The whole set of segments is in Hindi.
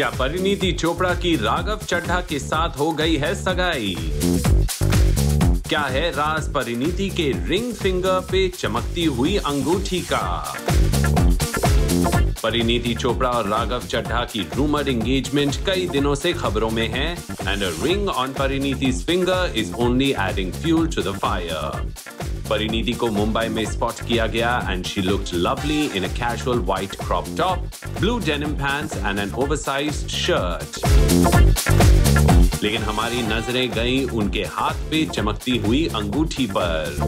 क्या परिणीति चोपड़ा की राघव चड्ढा के साथ हो गई है सगाई? क्या है राज परिणीति के रिंग फिंगर पे चमकती हुई अंगूठी का? परिणीति चोपड़ा और राघव चड्ढा की रूमर एंगेजमेंट कई दिनों से खबरों में है and ring on Parineeti finger is only adding fuel to the fire Parineeti को मुंबई में स्पॉट किया गया and she looked lovely in a casual white crop top blue denim pants and an oversized shirt लेकिन हमारी नज़रें गई, उनके हाथ पे चमकती हुई अंगूठी पर।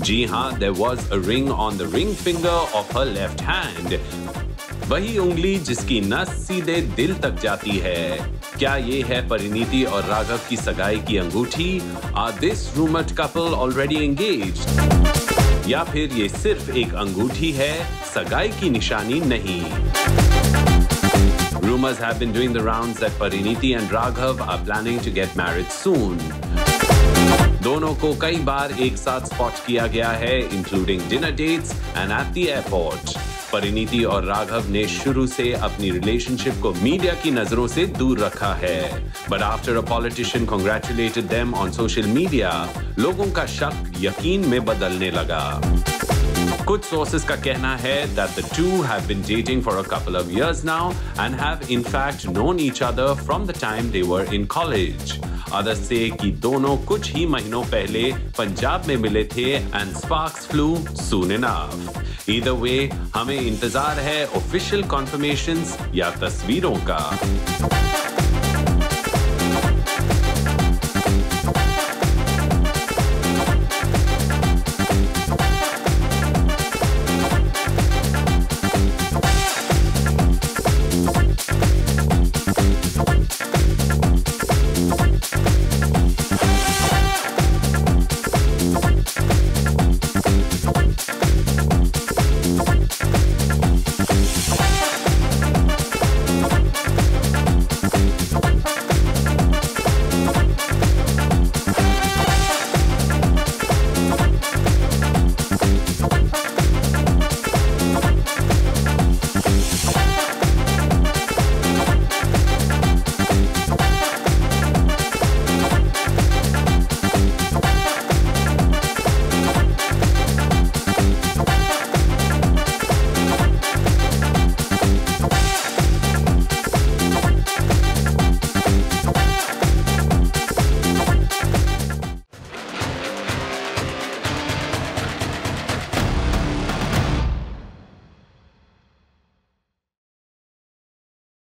जी हाँ there was a ring on the ring finger of her left hand वही उंगली जिसकी नस सीधे दिल तक जाती है। क्या ये है परिणीति और राघव की सगाई की अंगूठी? Are this rumoured couple already engage या फिर ये सिर्फ़ एक अंगूठी है, सगाई की निशानी नहीं? Rumors have been doing the rounds that Pariniti and Raghav are planning to get married soon. दोनों को कई बार एक साथ स्पॉट किया गया है including dinner dates and at the airport Parineeti और राघव ने शुरू से अपनी रिलेशनशिप को मीडिया की नज़रों से दूर रखा है। But after a politician congratulated them on social media लोगों का शक यकीन में बदलने लगा। कुछ सोर्सेस का कहना है that the two have been dating for a couple of years now and have in fact known each other from the time they were in college other say कि दोनों कुछ ही महीनों पहले पंजाब में मिले थे and sparks flew soon Either way हमें इंतज़ार है ऑफिशियल कॉन्फर्मेशन या तस्वीरों का।